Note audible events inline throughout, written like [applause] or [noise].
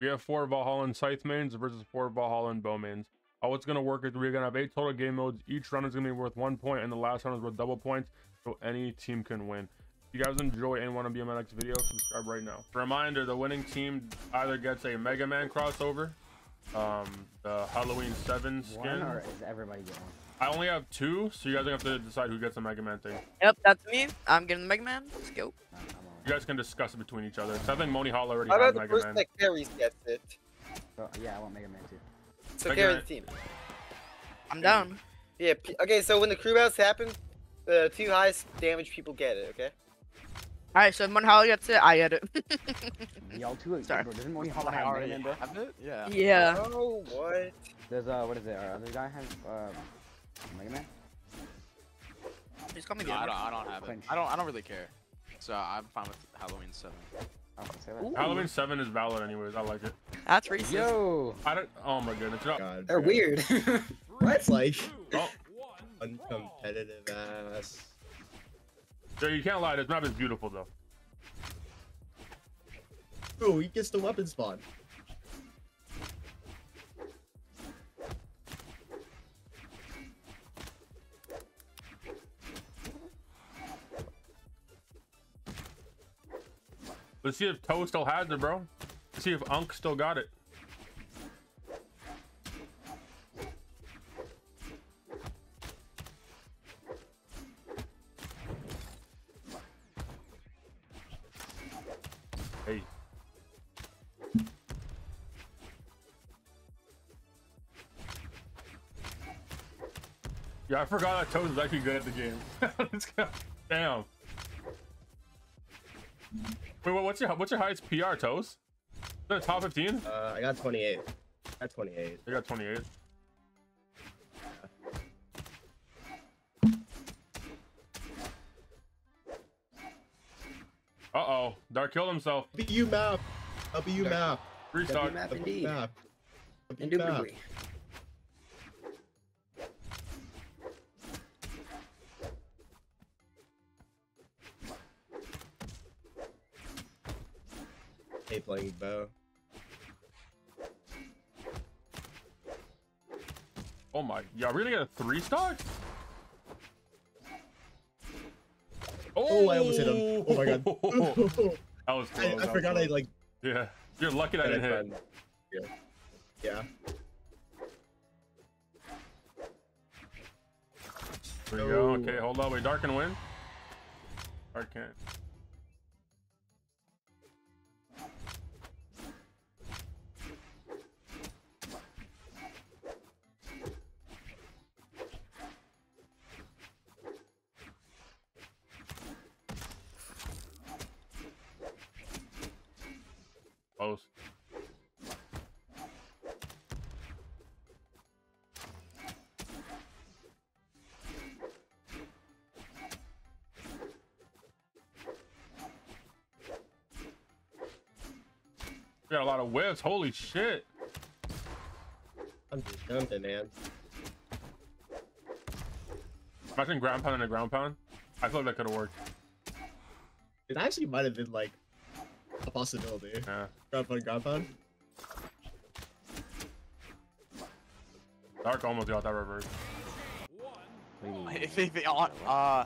We have four Valhalla Scythe mains versus four Valhalla bow mains. How it's gonna work is we're gonna have eight total game modes. Each round is gonna be worth one point, and the last round is worth double points, so any team can win. If you guys enjoy and want to be in my next video, subscribe right now. Reminder, the winning team either gets a Mega Man crossover, um, the Halloween 7 skin. One or is everybody getting one? I only have two, so you guys have to decide who gets the Mega Man thing. Yep, that's me. I'm getting the Mega Man. Let's go. No, I'm on. You guys can discuss it between each other. So I think Moni Hall already How has about the Mega person Man. that carries gets it? So, yeah, I want Mega Man too. So Mega carry Man. the team. I'm down. Yeah. P okay. So when the crew battles happen, the two highest damage people get it. Okay. All right, so if Moni Hall gets it, I get it. [laughs] Y'all two, Sorry. bro, doesn't Moni Hall have Mega already Man, bro? have it? Yeah. yeah. Oh what? Does, uh, what is it? Our other guy have, uh, Mega Man? Just call me No, I don't. I don't have it. I don't. I don't really care. So I'm fine with Halloween seven. I was gonna say that. Ooh. Halloween 7 is valid anyways. I like it. That's racist. Yo! I don't. Oh my goodness. No. God, They're bro. weird. [laughs] What? Like Oh, uncompetitive ass. so you can't lie. This map is beautiful though. Bro, he gets the weapon spawn. Let's see if Toe still has it, bro. Let's see if Unk still got it. Hey. Yeah, I forgot that Toes is actually good at the game. [laughs] Damn. Wait, what- what's your what's your highest PR, Toes? Is top 15? Uh, I got 28. I got 28. I got 28. Uh-oh. Dark killed himself. W map. W map. Restart. map W indeed. map. W map. Hate playing bow. Oh my. We're gonna get a three star? Oh, I almost hit him. Oh my god. [laughs] that was close. I, I was forgot I like. Yeah. You're lucky that I didn't hit. Yeah. Yeah. There you go. Okay, hold on. Wait, Dark can win? Dark can't. We got a lot of whiffs. Holy shit. I'm just jumping, man. Imagine ground pound and a ground pound. I feel like that could have worked. It actually might have been like a possibility. Yeah. Ground pound, ground pound. Dark almost got that reverse. If, if, on, uh,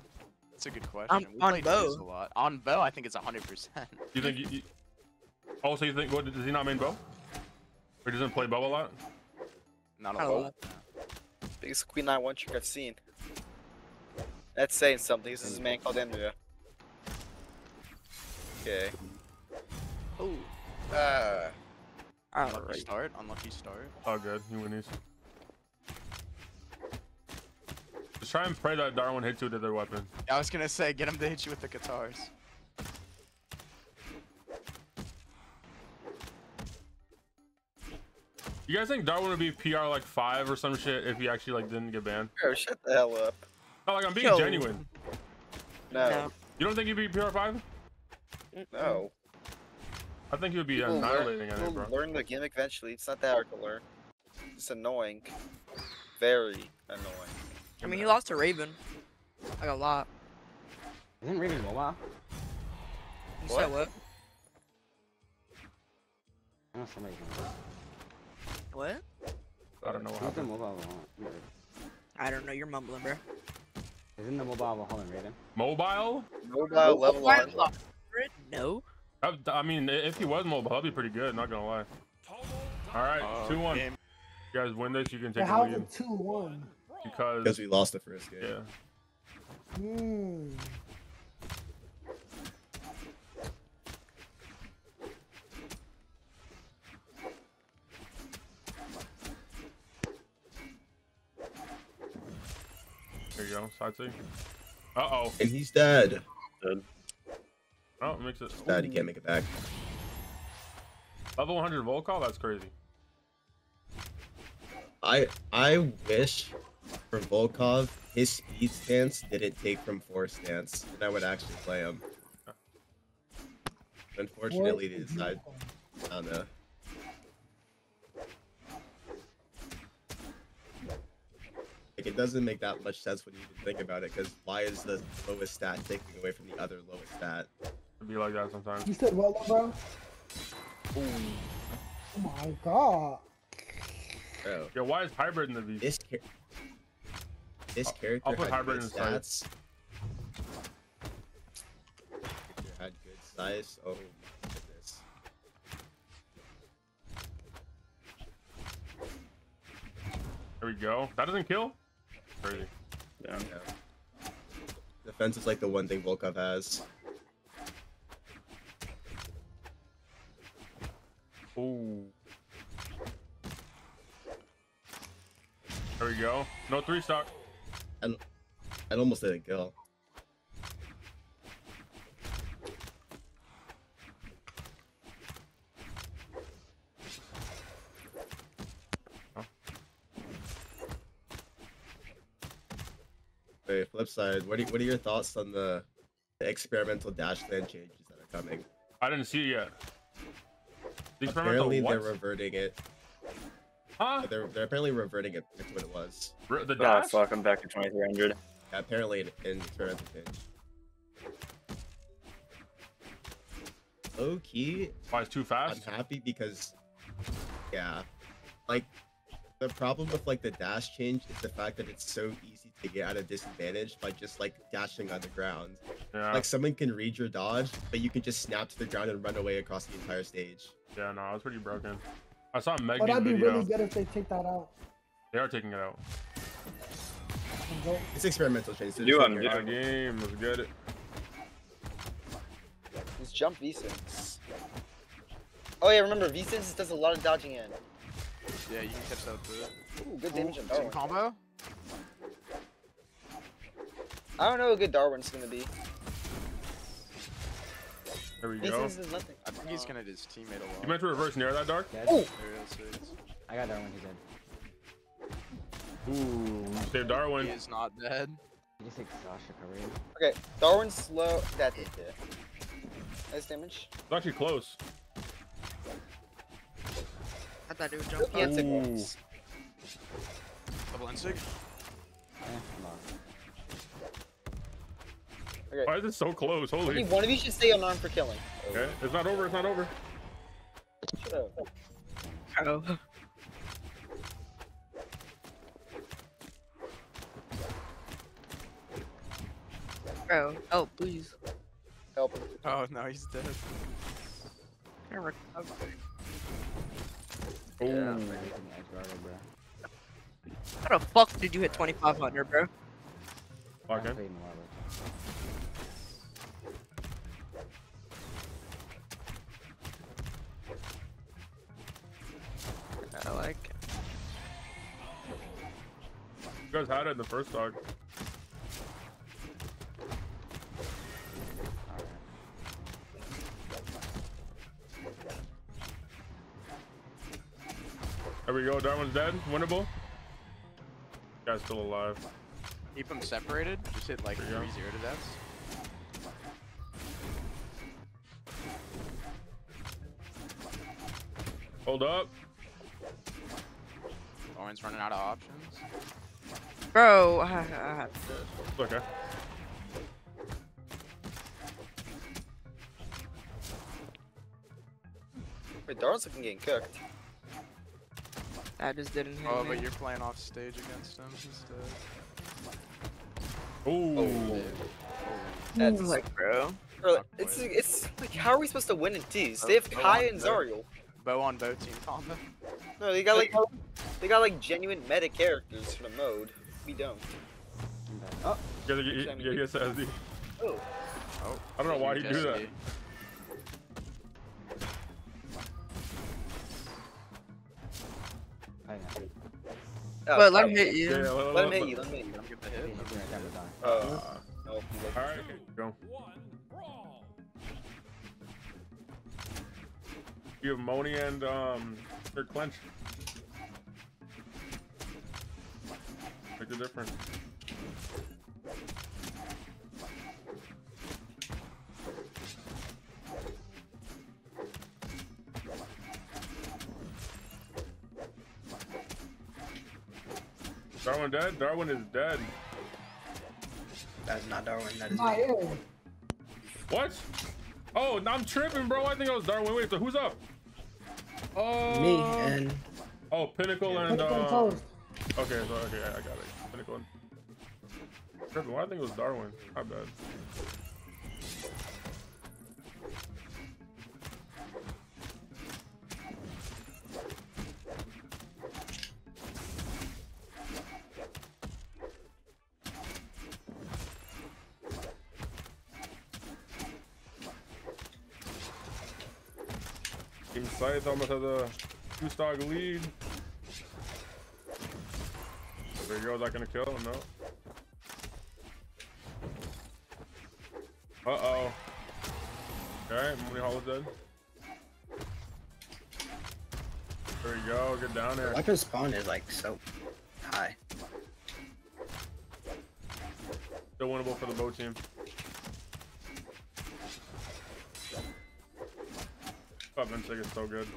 that's a good question. we on played bow. A lot. On bow, I think it's 100%. You think you, you Oh, so you think what does he not main bow? Or he doesn't play bow a lot? Not a Not lot. lot. Biggest Queen Nai one trick I've seen. That's saying something. This is a man called Andrea. Okay. Ooh. Uh, Unlucky Alright. start. Unlucky start. Oh good, He win these. Just try and pray that Darwin hits you with their weapon. Yeah, I was gonna say, get him to hit you with the guitars. You guys think Darwin would be PR like five or some shit if he actually like didn't get banned? bro, shut the hell up. No, like I'm being Yo. genuine. No, No. You don't think he'd be PR five? no. I think he would be uh, People learn, annihilating at it, bro. learn the gimmick eventually. It's not that hard to learn. It's annoying. Very annoying. I mean, he lost to Raven. Like a lot. Isn't Raven mobile? You What? said what? I know somebody's gonna What? I don't know what Who's the happened. mobile Holland? I don't know. You're mumbling, bro. Isn't the mobile Holland Raven? Mobile? Mobile level Why- on. No. I, I mean, if he was mobile, that'd be pretty good. Not gonna lie. All right, Oh, two one. game. You guys win this, you can Yeah, take the how's lead it 2 1? Because because we lost the first game. yeah. Hmm. Go, side C. Uh oh. And he's dead. Dead. Oh, makes it Dead. He can't make it back. level 100 Volkov. That's crazy. I I wish for Volkov his speed stance didn't take from force stance, and I would actually play him. Unfortunately, they decided. I don't know. Like it doesn't make that much sense when you think about it, because why is the lowest stat taking away from the other lowest stat? It'd be like that sometimes. You said what, bro? Oh my god. Bro, Yeah, why is hybrid in the V? this char- this character I'll put had hybrid good in sight. stats. Character had good size. Oh my goodness. There we go. That doesn't kill? Crazy. Yeah. Defense is like the one thing Volkov has. Ooh. There we go. No three stock. And I almost didn't kill. Wait, flip side, what are, what are your thoughts on the, the experimental dash plan changes that are coming? I didn't see it yet. The Apparently, what? they're reverting it. Huh? They're, they're apparently reverting it to what it was. Re- The dash? fuck, I'm back to 2300. Yeah, apparently, in, in experimental change. Low key, Why it's too fast? I'm happy because, yeah, like the problem with like the dash change is the fact that it's so easy to get at a disadvantage by just like dashing on the ground. Yeah. Like someone can read your dodge, but you can just snap to the ground and run away across the entire stage. Yeah, no, it's pretty broken. I saw Oh, Megan's that'd be video. really good if they take that out. They are taking it out. It's experimental change. so Do just on, like Our game, let's get it. Let's jump V6. Oh yeah, remember V6 does a lot of dodging in. Yeah, you can catch that with the Ooh, good damage on Darwin. combo. I don't know how good Darwin's gonna be. There we go. V6 is nothing. I think he's gonna hit his teammate a lot. You meant to reverse near that, Dark? Dead? Oh! There it is. I got Darwin, he's dead. Ooh, you saved Darwin. He is not dead. He just like Sasha covering. Okay, Darwin's slow. That did it. Nice damage. It's actually close. I thought it would jump He had up. sick Ooh. ones. Double and sig. Eh, I'm lost. Okay. Why is this so close? I Holy. think one of you should stay unarmed for killing. Okay, it's not over. It's not over. Shut up. Oh. Bro, oh please. Help. him. Oh no, he's dead. Can't. Ooh. I'm taking edge guarded, bro. How the fuck did you hit 2500, bro? I Okay. played more with. I like. You guys had it in the first dog. There we go. Darwin's dead. Winnable. Guy's still alive. Keep them separated. Just hit like There you go. three zero to deaths. Hold up. Owen's running out of options. Bro, I, [laughs] I have to. Okay. Wait, But Darn's looking getting cooked. I just didn't hit Oh, me. but you're playing off stage against him instead. Ooh. Oh. Yeah. That's like, bro. Bro, it's it's like how are we supposed to win in T's? Oh, They have Kai on, and go. Zariel. Bow on bow team combo. [laughs] No, they got like they got like genuine meta characters for the mode. We don't. Oh, Yeah, yeah, yeah, yes, SD. Oh, Oh, I don't know why you you do that. Jesse. hang on. oh, but let him sorry. hit you. Yeah, yeah, Let him hit you. Let him hit you. Let him get the Hit hit. me, hit me right there, we're done. Uh, no, All right, go. You have Moni and um, their clench. Make the difference. Darwin dead? Darwin is dead. That's not Darwin. That is My me. What? Oh, I'm tripping, bro. I think it was Darwin. Wait, so who's up? Oh, Me and Oh, Pinnacle and Pinnacle uh, Toast. Okay, so okay, I I got it. Pinnacle. and- Tripping. Why I think it was Darwin. My bad. Team Scythe almost has a two stock lead. There you go, is that gonna kill him? No. Uh oh. Okay, Moni Hall is dead. There you go, get down there. weapon spawn is like so high. Still winnable for the boat team. Oh, Vincent is so good.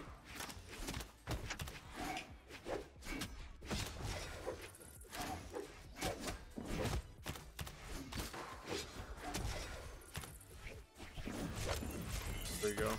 There you go.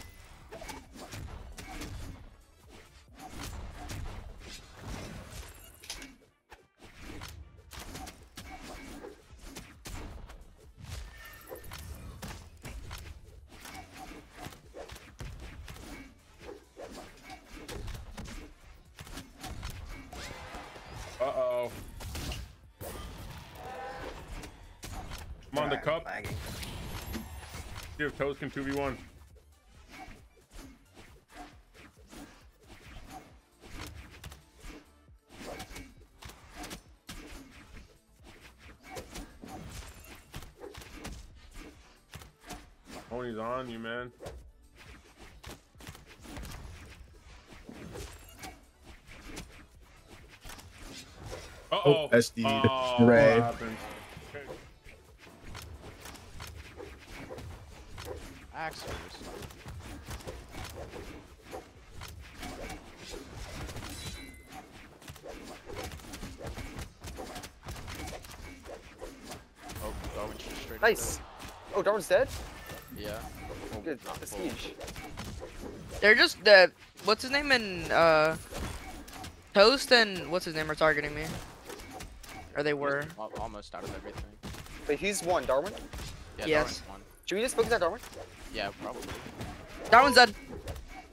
Come on, the cup. lagging. See if Toes can 2v1. Tony's on you, man. Uh oh. Oh, SD. Oh, Ray. what happened? Okay. Axers. Oh, Darwin just straight nice. Oh, Darwin's dead. dead. Yeah. Well, Good. not That's huge. They're just the what's his name and uh Toast and what's his name are targeting me. Or they were. Almost out of everything. Wait, he's one. Darwin. Yeah, Yes. Darwin's one. Should we just focus on Darwin? Yeah, probably. Darwin's dead.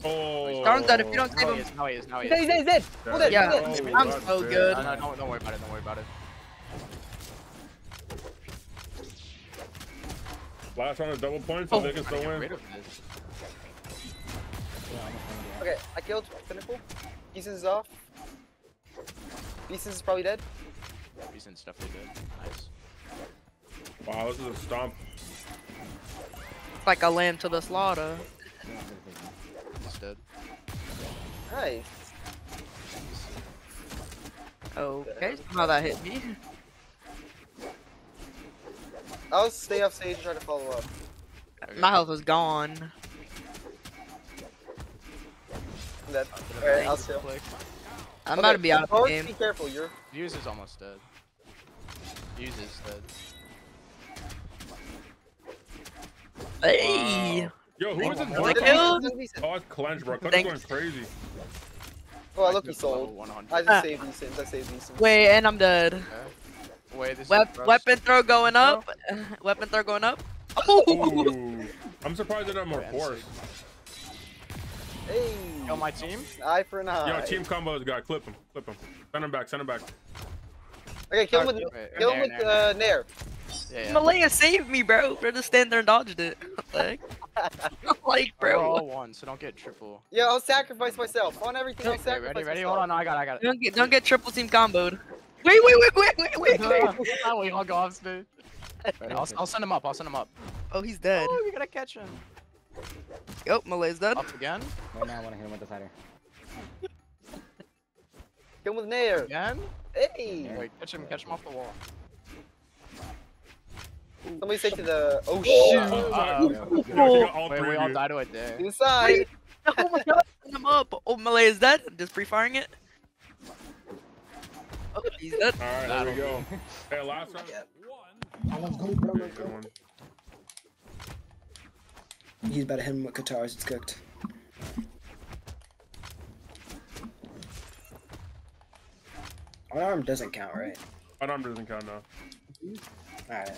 Oh. Darwin's dead. If you don't Now save he him. is, now he is, now he He's dead. is. He's dead. He's dead. Hold it. Yeah. you hold I'm so big. good. No, no, don't, don't worry about it, don't worry about it. Last round is double points, so Oh. they can still win. rid of this. Okay, I killed Pinnacle. Pieces is off. Pieces is probably dead. Recent stuff they did. Nice. Wow, this is a stomp. Like a lamb to the slaughter. He's dead. Nice. Okay, somehow that hit me. I'll stay off stage and try to follow up. My health was gone. I'm dead. Bit of Alright, a I'll bait still. click. I'm about to be out of the Forrest, game. Be careful, you're. Fuse is almost dead. Fuse is dead. Hey! Wow. Yo, who is this? They Dark killed- Knight? Oh, it's Clench, bro. Clench Thank- going crazy. Oh, I look He's sold. level 100. I just Ah. saved these things. I saved these things. Wait, and I'm dead. Okay. Wait, this Wep- is [laughs] weapon throw going up. weapon throw going up. Oh! Ooh. [laughs] I'm surprised they don't have more force. Hey. Kill my team. Eye for an eye. Yo, team combo's guy. Clip him. Clip him. Send him back. Send him back. Okay, kill him with, kill him Nair, with Nair, uh, Nair. Yeah, yeah. Malaya saved me, bro. [laughs] Bro just stand there and dodged it. What the heck? like, We're all one, so don't get triple. Yeah, I'll sacrifice myself on everything. I'll Okay, sacrifice ready, ready? myself. Hold on, no, I got, it, I got it. Don't get don't get triple team comboed. Wait, wait, wait, wait, wait, wait, [laughs] wait. How we hug off, dude. Right, I'll, I'll send him up. I'll send him up. Oh, he's dead. Oh, we gotta catch him. Yep, Malay's dead. Up again? Right now I wanna hit him with the cider. Kill him with Nair. Again? Hey. Wait, catch him, catch him off the wall. Somebody say to the. Oh Oh, shoot. Uh, Yo, he all wait, we all you. died right there. Inside. Oh my god, send him up. Oh, Malay is dead. I'm Just pre-firing it. Oh, he's dead. All right, there we go. [laughs] Hey, last round. Oh, let's go, bro. Let's good go. one. He's about to hit him with guitars. It's cooked. Unarm doesn't count, right? Unarmed doesn't count now. Alright.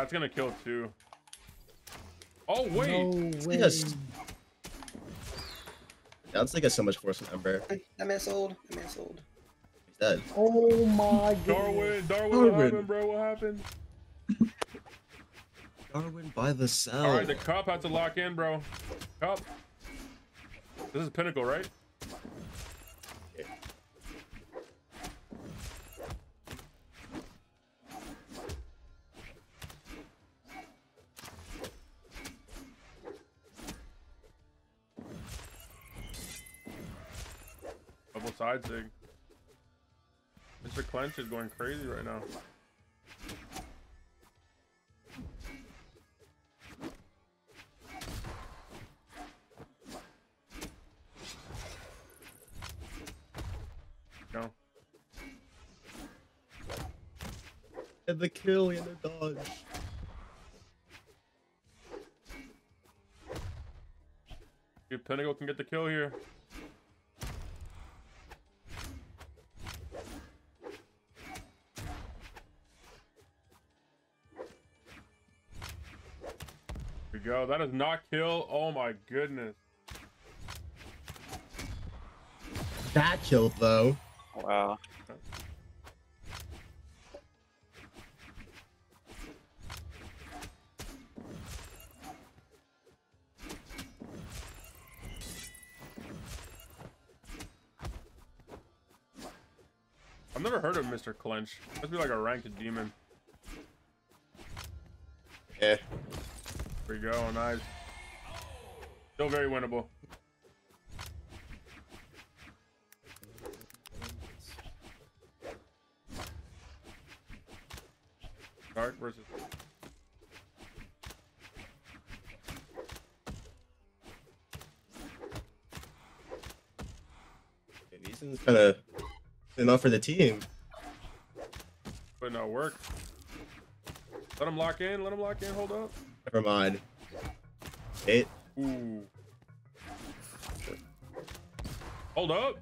That's gonna kill too. Oh wait, No way. Yes. That's like a so much force on Ember. That man sold. That man sold. He's dead. Oh my god. Darwin, Darwin, what Darwin. happened, bro? What happened? [laughs] Darwin by the cell. All right, the cup has to lock in, bro. Cup. This is pinnacle, right? Side sig. Mr. Clench is going crazy right now. No. And the kill and the go. That is not kill. Oh my goodness. That killed though. Wow. I've never heard of Mr. Clench. Must be like a ranked demon. Yeah. We go. Nice. Still very winnable. Dark versus. Neeson's kind of enough for the team. But no work. Let him lock in. Let him lock in. Hold up. Never mind. It. Ooh. Hold up.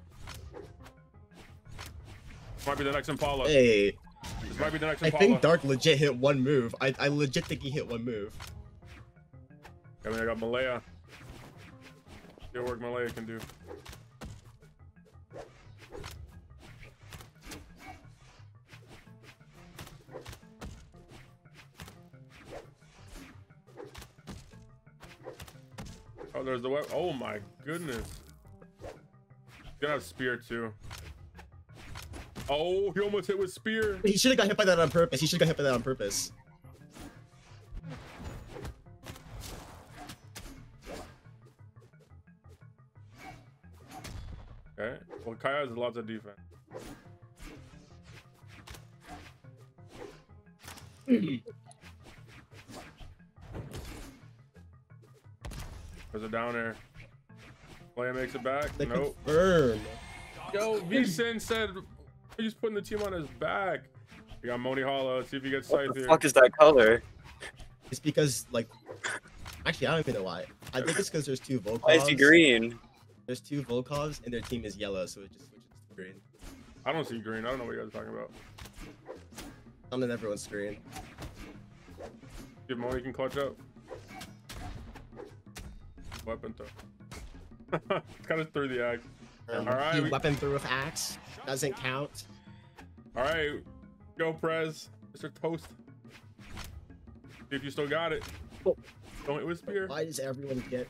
Might be the next Impala. Hey, This might be the next I think Dark legit hit one move. I, I legit think he hit one move. I mean, I got Malaya. What work Malaya can do. Oh, there's the web. Oh my goodness. He's gonna have spear too. Oh, he almost hit with spear. He should have got hit by that on purpose. He should have got hit by that on purpose. Okay. Well, Kaya has lots of defense. [laughs] There's a down oh, air. Playa makes it back. They Nope. confirm. Yo, Vicen said He's putting the team on his back. We got Moni Hollow. Let's see if he gets What the fuck is that color? It's because like, actually, I don't even know why. I think it's because there's two Volkovs. [laughs] Why is he green? There's two Volkovs and their team is yellow, so it just switches to green. I don't see green. I don't know what you guys are talking about. On in everyone's screen. See if Moni can clutch up. Weapon throw. kind of threw the axe. Um, All right, we- weapon through with axe doesn't count. All right, go Prez, Mr. Toast. See if you still got it. Don't hit with spear. Why does everyone get?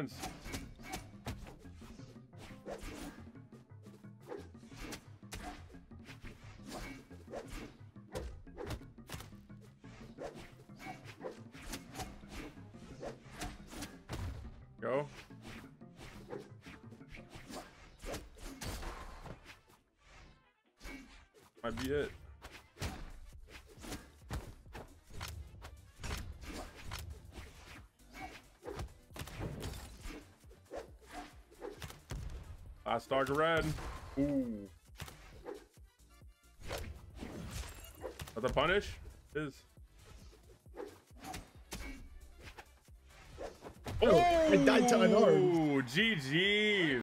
Is. Go. Might be it. Last dog red. Ooh. That's a punish? Is. Oh, I died to unarmed. Ooh, GG.